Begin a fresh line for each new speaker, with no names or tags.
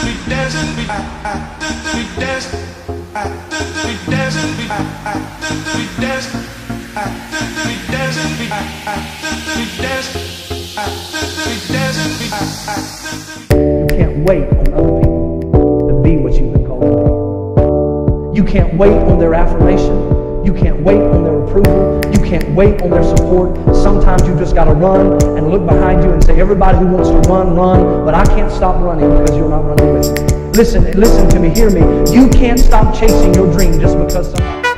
You can't wait on other people to be what you've been called to be. You can't wait on their affirmation. You can't wait on their approval. Can't wait on their support. Sometimes you just got to run and look behind you and say, everybody who wants to run, run, but I can't stop running because you're not running with me. Listen, listen to me, hear me. You can't stop chasing your dream just because somebody...